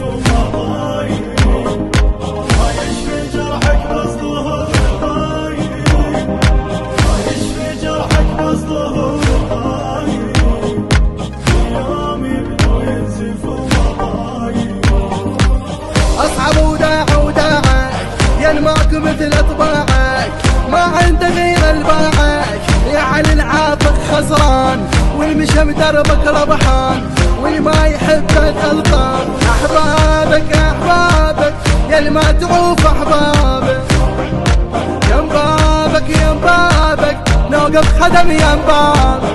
for ماك مثل اطباعك. ما عنده غير الباعك. يا علي العافق خسران. والمشم دربك ربحان. واللي ما يحبك غلطان أحبابك أحبابك. يا اللي ما تعوف أحبابك. يا بابك يا بابك نوقف خدم يا بابك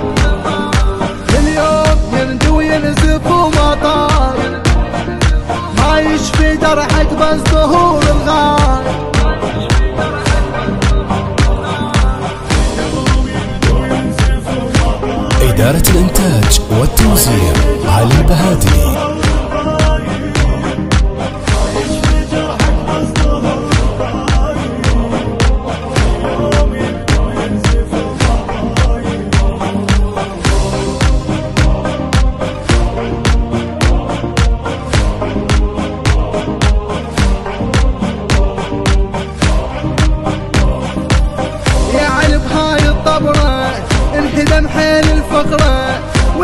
اليوم يندو وينزف وما طاير ما يشفي درحك بس الإنتاج والتوزيع علي البهادلي يا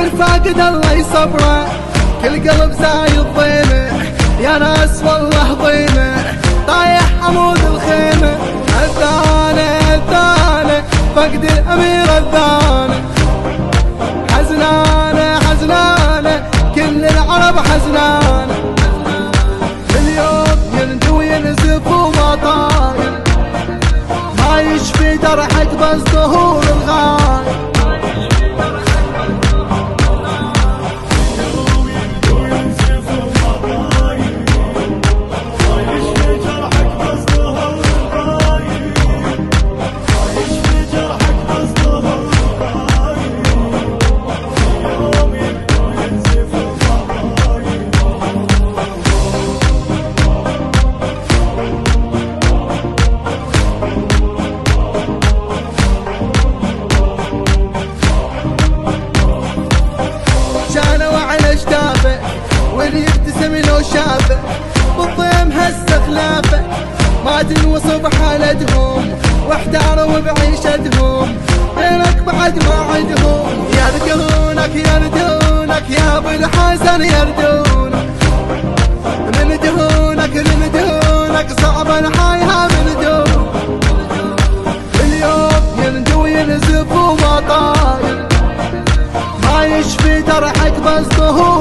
الفقرة والفاقد الله يصبره. كل قلب زايد ضيمه. يا ناس والله ضيمه. طايح عمود الخيمة. الثانة الثانة فقد الأمير الثانة حزنانة حزنانة. كل العرب حزنانة. اليوم يندو وينزف وما طاير. ما يشفي درحك بس ظهور. ما تنوصف حالتهم واحتاروا بعيشتهم غيرك بعد ما عندهم يردونك يردونك يا أبو الحسن يردونك من دهونك من دهونك صعب الحياة من دون اليوم يندو ينزف وما طاير. ما يشفي درحك بس ظهور.